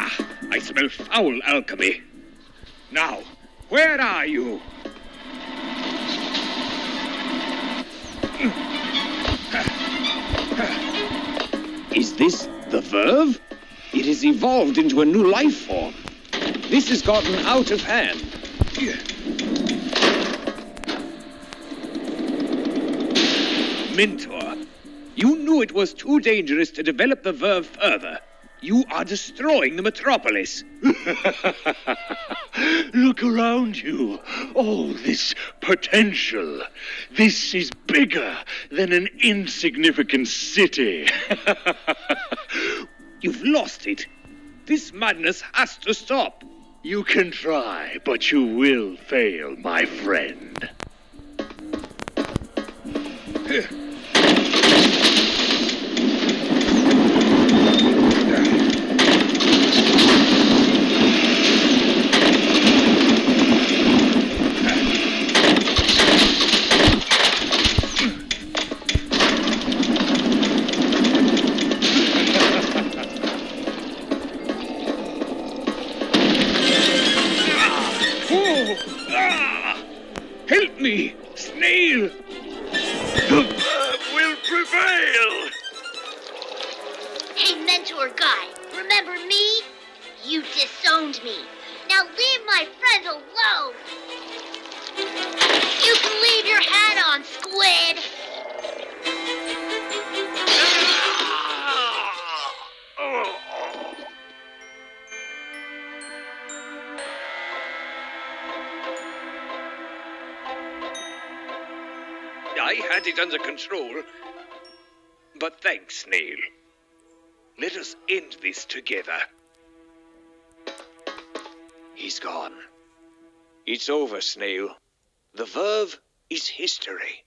Ah, I smell foul alchemy. Now, where are you? Is this the Verve? It has evolved into a new life form. This has gotten out of hand. Mentor, you knew it was too dangerous to develop the Verve further. You are destroying the metropolis. Look around you. All this potential. This is bigger than an insignificant city. You've lost it. This madness has to stop. you can try, but you will fail, my friend. Me, snail! The Verve will prevail! Hey, mentor guy, remember me? You disowned me. Now leave my friends alone. I had it under control. But thanks, Snail. Let us end this together. He's gone. It's over, Snail. The Verve is history.